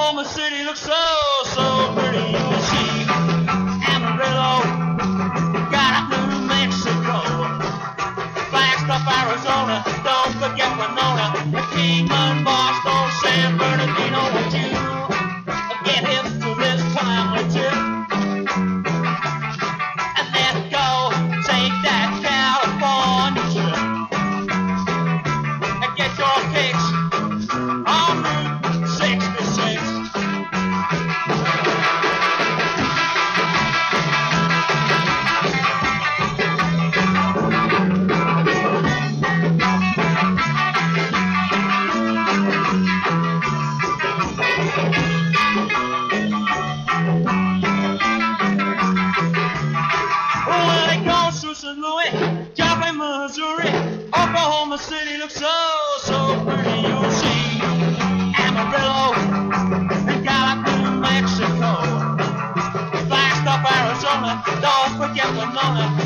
Oklahoma City looks so, so pretty. You can see Amarillo, got up New Mexico, Flagstaff, Arizona, don't forget Winona, the Kingman, Boston, San Bernardino, Missouri, Oklahoma City looks so, so pretty. You'll see Amarillo and Gallup, New Mexico. Flagstaff, Arizona, don't forget the Winona.